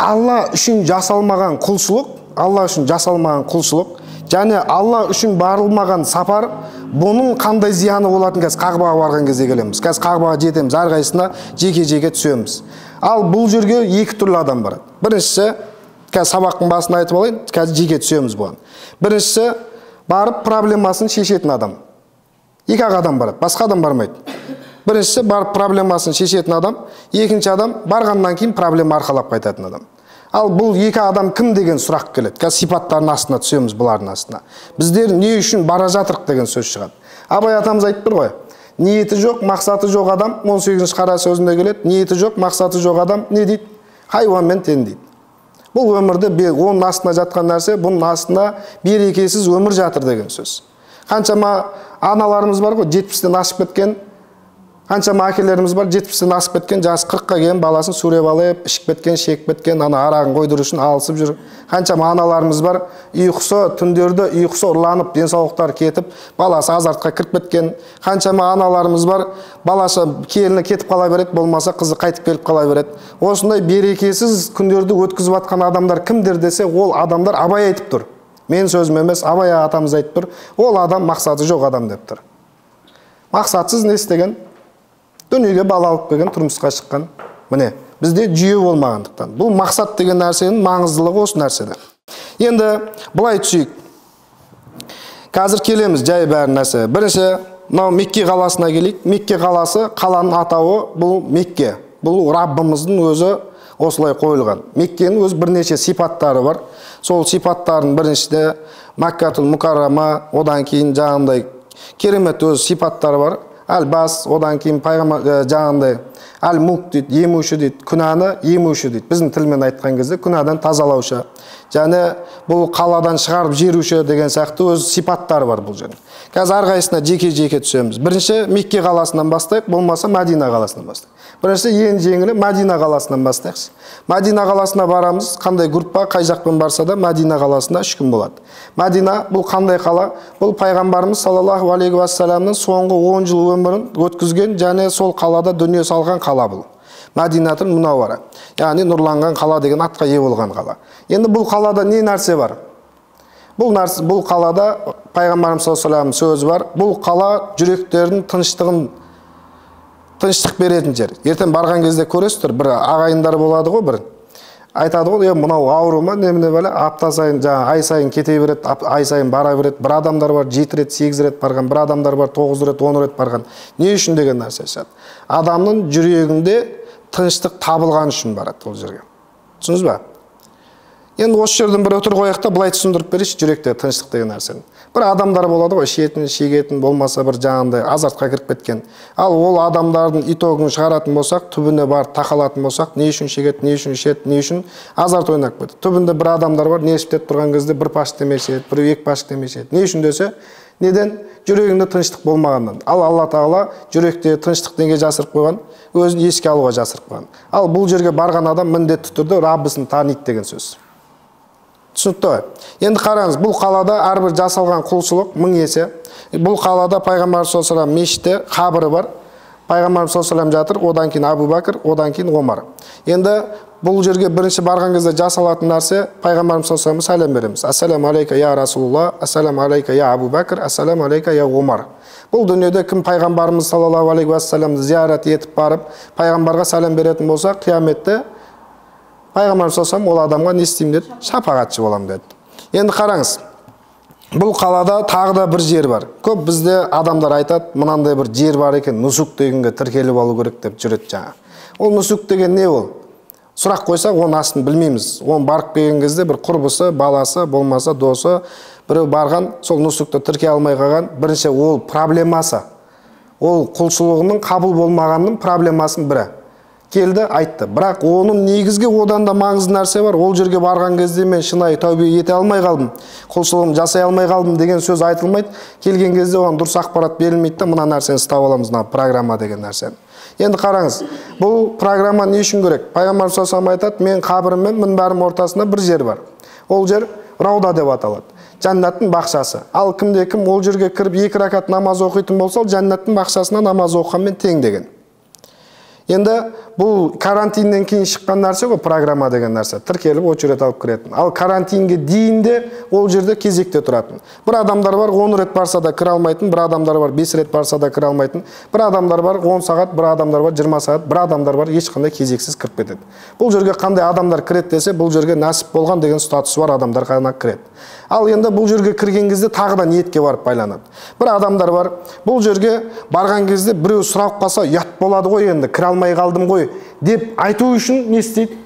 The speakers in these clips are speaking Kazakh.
алла үшін жасалмаған құлшылық алла үшін жасалмаған құлшылық және алла үшін барылмаған сапар бұның қандай зияны болатынын қазір қағбаға барған кезде келеміз. Қазір қағбаға жетеміз әрқайсысына жеке жеке түсеміз. Ал бұл жерге екі түрлі адам барады біріншісі қазір сабақтың басында айтып алайын қазір жеке түсеміз бұған. Біріншісі барып проблемасын шешетін адам. Екі ақ адам барады басқа адам бармайды. Біріншісі барып проблемасын шешетін адам екінші адам барғаннан кейін проблема арқалап қайтатын адам. Ал бұл екі адам кім деген сұрақ келеді? Қазір сипаттарының астына түсеміз бұлардың астына. Біздер не үшін бара жатырық деген сөз шығады. Абай атамыз айтып тұр ғой ниеті жоқ мақсаты жоқ адам 18 сегізінші қара сөзінде келеді ниеті жоқ мақсаты жоқ адам не дейді? Хайуанмен тең дейді бұл өмірде оның астына жатқан нәрсе бұның астында берекесіз өмір жатыр деген сөз. Қаншама аналарымыз бар ғой жетпістен асып кеткен қаншама әкелеріміз бар жетпістен асып кеткен жасы қырыққа келген баласын сүйреп алып ішіп кеткен шегіп кеткен ана арағын қойдыру үшін алысып жүр. Қаншама аналарымыз бар ұйқысы түндерде ұйқысы ұрланып денсаулықтары кетіп баласы азартқа кіріп кеткен қаншама аналарымыз бар баласы келіні кетіп қала береді болмаса қызы қайтып келіп қала береді. Осындай берекесіз күндерді өткізіп жатқан адамдар кімдер десе ол адамдар абай айтып тұр. Менің сөзім емес абай атамыз айтып тұр. Ол адам мақсаты жоқ адам деп тұр. Мақсатсыз не істеген? Дүниеге бала алып келген тұрмысқа шыққан. Міне бізде жүйе болмағандықтан. Бұл мақсат деген нәрсенің маңыздылығы осы нәрседе. Енді былай түсейік. Қазір келеміз жай бәрі нәрсе. Бірінші мынау мекке қаласына келейік. Мекке қаласы қаланың атауы бұл мекке. Бұл раббымыздың өзі осылай қойылған. Меккенің өз бірнеше сипаттары бар. Сол сипаттардың біріншіде мәккатул мұкаррама одан кейін жаңағындай керемет өз сипаттары бар. Әл бас одан кейін пайғамбар жаңағындай әл мук дейді емуші дейді күнәні емуші дейді біздің тілмен айтқан кезде күнәдан тазалаушы. Және бұл қаладан шығарып жіберуші деген сияқты өз сипаттары бар бұл жерде. Қазір әрқайсысына жеке жеке түсеміз. Бірінші мекке қаласынан бастайық. Болмаса мәдина қаласынан бастайық. Бірінші ең жеңілі мәдина қаласынан бастайықшы. Мәдина қаласына барамыз. Қандай группа қай жақпен барса да мәдина қаласында үш күн болады. Мәдина бұл қандай қала? Бұл пайғамбарымыз саллаллаху алейхи уассаламның соңғы он жыл өмірін өткізген және сол қалада дүние салған бұл. Мәдинатул мұнауара яғни нұрланған қала деген атқа ие болған қала. Енді бұл қалада не нәрсе бар? Бұл нәрсе бұл қалада пайғамбарымыз саллаллаху сөзі бар. Бұл қала жүректердің тыныштығын тыныштық беретін жер ертең барған кезде көресіздер бір ағайындар болады ғой бір. Айтады ғой е мынау ауру ма? Немене бәле апта сайын жаңағы ай сайын кете береді ай сайын бара береді. Бір адамдар бар жеті рет сегіз рет барған. Бір адамдар бар тоғыз рет он рет барған. Не үшін деген нәрсе адамның жүрегінде тыныштық табылған үшін барады ол жерге. Түсіндіңіз ба енді осы жерден бір қояйық та былай түсіндіріп берейінші жүректе тыныштық деген нәрсені. Бір адамдар болады ғой ішетін шегетін болмаса бір жаңағындай азартқа кіріп кеткен. Ал ол адамдардың итогын шығаратын болсақ түбіне барып тақалатын болсақ не үшін шегеді не үшін ішеді не үшін азарт ойнап кетеді түбінде бір адамдар бар мешітте тұрған кезде бір пашық темекі шегеді біреу екі пашық темекі шегеді не үшін десе неден? Жүрегінде тыныштық болмағаннан. Ал алла тағала жүректе тыныштық неге жасырып қойған өзін еске алуға жасырып қойған. Ал бұл жерге барған адам міндетті түрде раббысын таниды деген сөз. Түсінікті. Енді қараңыз бұл қалада әрбір жасалған құлшылық мың есе. Бұл қалада пайғамбар саллаллаху мешіті қабірі бар. Пайғамбарымыз саллаллаху жатыр одан кейін әбу бәкір одан кейін омар. Енді бұл жерге бірінші барған кезде жасалатын нәрсе пайғамбарымыз саллаллаху сәлем береміз. Ассаламу алейка я расулалла ассаламу алейка я әбу бәкір ассаламу алейка я омар. Бұл дүниеде кім пайғамбарымыз саллаллаху алейхи уассаламды зиярат етіп барып пайғамбарға сәлем беретін болса қияметте пайғамбарымыз саллаллаху ол адамға не істеймін? деді. Шапағатшы боламын деді. Енді қараңыз бұл қалада тағы да бір жер бар. Көп бізде адамдар айтады мынандай бір жер бар екен нусук дегенге тіркеліп алу керек деп жүреді жаңағы. Ол нусук деген не ол? Сұрақ қойсақ оның астын білмейміз. Оны барып келген кезде бір құрбысы баласы болмаса досы біреу барған сол нусукты тіркей алмай қалған. Бірінші ол проблемасы. Ол құлшылығының қабыл болмағанының проблемасының бірі. Келді айтты. Бірақ оның негізгі одан да маңызды нәрсе бар. Ол жерге барған кезде мен шынайы тәубе ете алмай қалдым. Құлшылығымды жасай алмай қалдым деген сөз айтылмайды. Келген кезде оған дұрыс ақпарат берілмейді да мына нәрсені ұстап аламыз мына программа деген нәрсені. Енді қараңыз бұл программа не үшін керек? Пайғамбар саллаллаху айтады мен қабірім мен мінбәрім ортасында бір жер бар. Ол жер рауда деп аталады. Жәннаттың бақшасы. Ал кімде кім ол жерге кіріп екі ракат намаз оқитын болса ол жәннаттың бақшасына намаз оқығанмен тең деген. Енді бұл карантиннен кейін шыққан нәрсе ғой программа деген нәрсе тіркеліп очередь алып кіретін ал карантинге дейін де ол жерде кезекте тұратын бір адамдар бар он рет барса да кіре алмайтын бір адамдар бар бес рет барса да кіре алмайтын бір адамдар бар он сағат бір адамдар бар жиырма сағат бір адамдар бар ешқандай кезексіз кіріп кетеді бұл жерге қандай адамдар кіреді десе бұл жерге нәсіп болған деген статусы бар адамдар ғана кіреді ал енді бұл жерге кірген кезде тағы да ниетке барып байланады бір адамдар бар бұл жерге барған кезде біреу сұрап қалса ұят болады ғой енді кіре алмай қалдым ғой деп айту үшін не істейді?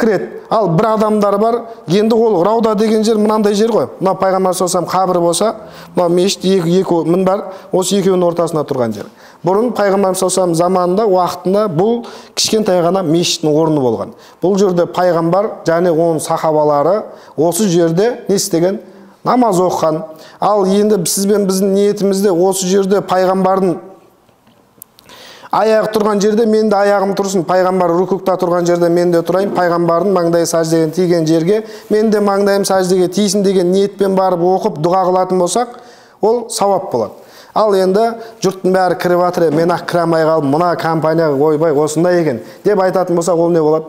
Кіреді. Ал бір адамдар бар енді ол рауда деген жер мынандай жер ғой. Мына пайғамбар саллаллаху қабірі болса мына мешіт екі, екі мінбар осы екеуінің ортасында тұрған жер. Бұрын пайғамбар саллаллаху заманында уақытында бұл кішкентай ғана мешіттің орны болған. Бұл жерде пайғамбар және оның сахабалары осы жерде не істеген? Намаз оқыған. Ал енді сіз бен біздің ниетімізде осы жерде пайғамбардың аяғы тұрған жерде мен де аяғым тұрсын. Пайғамбар рукукта тұрған жерде мен де тұрайын. Пайғамбардың маңдайы сәждеге тиген жерге мен де маңдайым сәждеге тисін деген ниетпен барып оқып дұға қылатын болсақ ол сауап болады. Ал енді жұрттың бәрі кіріп жатыр мен ақ кіре алмай қалдым мына компания ойбай осындай екен деп айтатын болсақ ол не болады?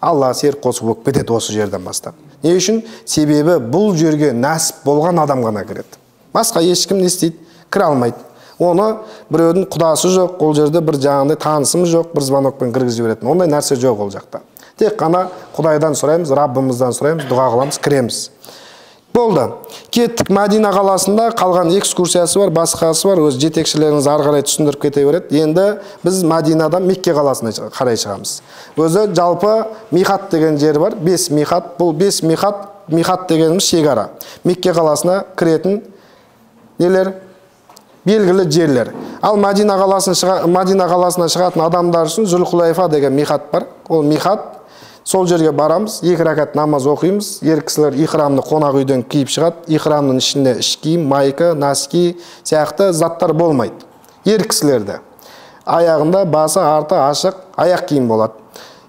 Алла серік қосып болып кетеді осы жерден бастап. Не үшін? Себебі бұл жерге нәсіп болған адам ғана кіреді. Басқа ешкім не істейді кіре алмайды. Оны біреудің құдасы жоқ ол жерде бір жаңағыдай танысымыз жоқ бір звонокпен кіргізіп жіберетін. Ондай нәрсе жоқ ол жақта. Тек қана құдайдан сұраймыз раббымыздан сұраймыз дұға қыламыз кіреміз. Болды. Кеттік мәдина қаласында қалған экскурсиясы бар басқасы бар. Өз жетекшілеріңіз ары қарай түсіндіріп кете береді. Енді біз мәдинадан мекке қаласына қарай шығамыз. Өзі жалпы михат деген жер бар бес михат. Бұл бес михат михат дегеніміз шекара. Мекке қаласына кіретін нелер? Белгілі жерлер. Ал мәдина қаласын шыға, мәдина қаласына шығатын адамдар үшін зүлхулайфа деген михат бар. Ол михат. Сол жерге барамыз екі рәкат намаз оқимыз. Ер кісілер ихрамды қонақ үйден киіп шығады. Ихрамның ішінде іш киім майка носки сияқты заттар болмайды. Ер кісілерде. Аяғында басы арты ашық аяқ киім болады.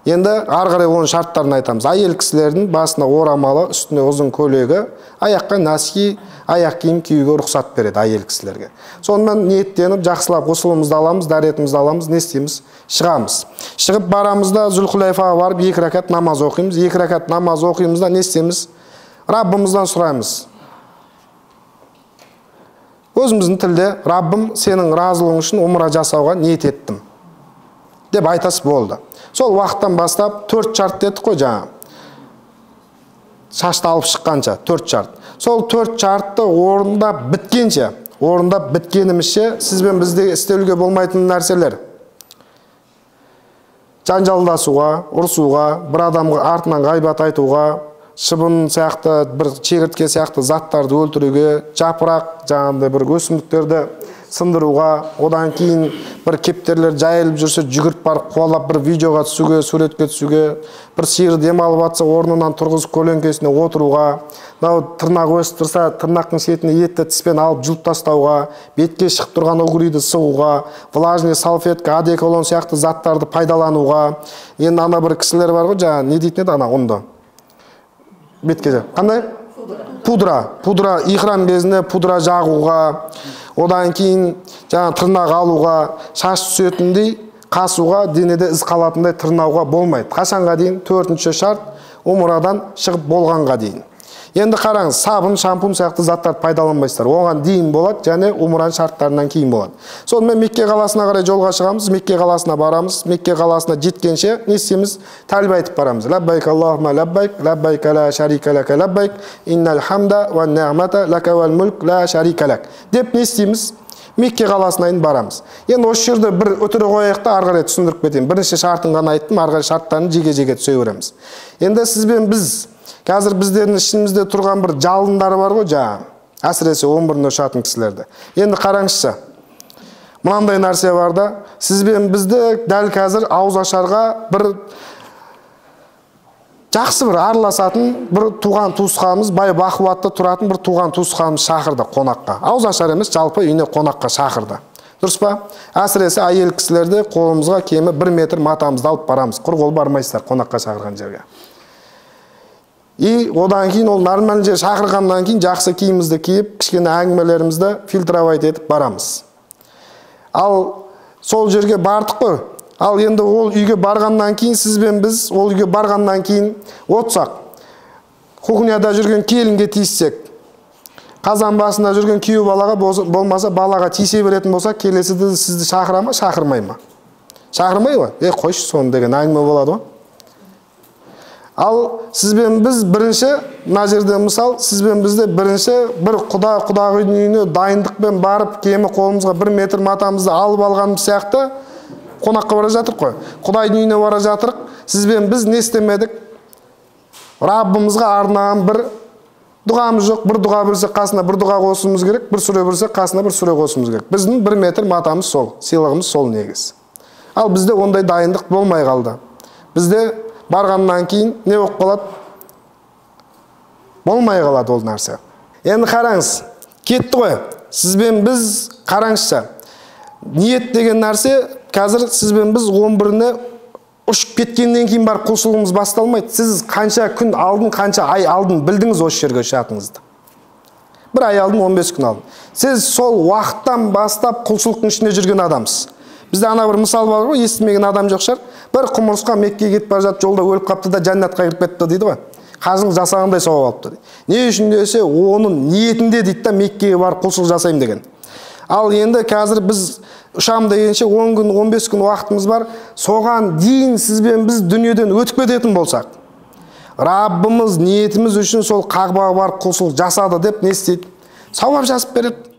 Енді ары қарай оның шарттарын айтамыз. Әйел кісілердің басына орамалы үстіне ұзын көйлегі аяққа носки аяқ киім киюге рұқсат береді әйел кісілерге. Сонымен ниеттеніп жақсылап ғұсылымызды аламыз дәретімізді аламыз не істейміз? Шығамыз. Шығып барамыз да зүлхулайфаға барып екі рәкат намаз оқимыз. Екі рәкат намаз оқимыз да не істейміз? Раббымыздан сұраймыз. Өзіміздің тілде раббым сенің разылығың үшін умра жасауға ниет еттім. Деп айтасыз болды сол уақыттан бастап төрт шарт дедік қой жаңа шашты алып шыққанша төрт шарт сол төрт шартты орындап біткенше орындап біткенімізше сіз бен бізде істеуге болмайтын нәрселер жанжалдасуға ұрысуға бір адамға артынан ғайбат айтуға шыбын сияқты бір шегіртке сияқты заттарды өлтіруге жапырақ жаңағыдай бір өсімдіктерді сындыруға одан кейін бір кептерлер жайылып жүрсе жүгіріп барып қуалап бір видеоға түсуге суретке түсуге бір сиыр демалып жатса орнынан тұрғызып көлеңкесіне отыруға мынау тырнақ өсіп тұрса тырнақтың шетіне етті тіспен алып жұлып тастауға бетке шығып тұрған угриді сығуға влажный салфетка одеколон сияқты заттарды пайдалануға. Енді ана бір кісілер бар ғой жаңағы не дейтін еді ана ұнды? Бетке қандай? Пудра. Пудра. Ихрам кезінде пудра жағуға. Одан кейін жаңа тырнақ алуға шаш түсетіндей қасуға денеде із қалатындай тырнауға болмайды. Қашанға дейін төртінші шарт умрадан шығып болғанға дейін. Енді қараңыз сабын шампунь сияқты заттарды пайдаланбайсыздар. Оған дейін болады және умраның шарттарынан кейін болады. Сонымен мекке қаласына қарай жолға шығамыз. Мекке қаласына барамыз. Мекке қаласына жеткенше не істейміз? Тәлбе айтып барамыз. Ләббайк аллахума ләббайк ләббайк ла шарика ләббайк иннал хамда вәл мүлк шарика ләк деп не істейміз? Мекке қаласына дейін барамыз. Енді осы жерде бір үтірі қояйық та ары қарай түсіндіріп кетейін. Бірінші шартын ғана айттым. Ары қарай шарттарын жеке жеке түсе береміз. Енді сіз бен біз қазір біздердің ішімізде тұрған бір жалындар бар ғой жаңағы әсіресе он бірінде ұшатын кісілерді. Енді қараңызшы. Мынандай нәрсе бар да сіз бен бізді дәл қазір ауыз ашарға бір жақсы бір араласатын бір туған туысқанымыз бай бақуатты тұратын бір туған туысқанымыз шақырды қонаққа. Ауыз ашар емес жалпы үйіне қонаққа шақырды. Дұрыс па? Әсіресе әйел кісілерде қолымызға кемі бір метр матамызды алып барамыз. Құр қол бармайсыздар қонаққа шақырған жерге. И одан кейін ол нормальный шақырғаннан кейін жақсы киімімізді киіп кішкене әңгімелерімізді фильтровать етіп барамыз. Ал сол жерге бардық қой. Ал енді ол үйге барғаннан кейін сіз бен біз ол үйге барғаннан кейін отырсақ кухняда жүрген келінге тиіссек қазан басында жүрген күйеу балаға болмаса балаға тиісе беретін болса келесіде сізді шақыра ма шақырмай ма? Шақырмай ғой е қойшы соны деген әңгіме болады ғой. Ал сізбен біз бірінші мына жерде мысал сізбен бізде бірінші бір құда құдағидың үйіне дайындықпен барып кемі қолымызға бір метр матамызды алып алғанымыз сияқты қонаққа бара жатырық қой. Құдайдың үйіне бара жатырық. Сізбен біз не істемедік? Раббымызға арнаған бір дұғамыз жоқ. Бір дұға білсек қасына бір дұға қосуымыз керек бір сүре білсек қасына бір сүре қосуымыз керек. Біздің бір метр матамыз сол сыйлығымыз сол негіз. Ал бізде ондай дайындық болмай қалды. Бізде барғаннан кейін не болып қалады? Болмай қалады ол нәрсе. Енді қараңыз кетті ғой. Сізбен біз қараңызшы ниет деген нәрсе қазір сізбен біз он біріне ұшып кеткеннен кейін барып құлшылығымыз басталмайды. Сіз қанша күн алдын қанша ай алдын білдіңіз осы жерге шығатыныңызды бір ай алдын 15 күн алдын. Сіз сол уақыттан бастап құлшылықтың ішінде жүрген адамсыз. Бізде ана бір мысал бар ғой естімеген адам жоқ шығар. Бір құмырсқа меккеге кетіп бара жатып жолда өліп қалыпты да жәннатқа кіріп кетті дейді ғой. Қажының жасағандай сауап алыпты. Не үшін десе оның ниетінде дейді да меккеге барып құлшылық жасаймын деген. Ал енді қазір біз ұшамын дегенше 10 күн 15 күн уақытымыз бар. Соған дейін сізбен біз дүниеден өтіп кететін болсақ раббымыз ниетіміз үшін сол қағбаға барып құлшылық жасады деп не істейді? Сауап жазып береді.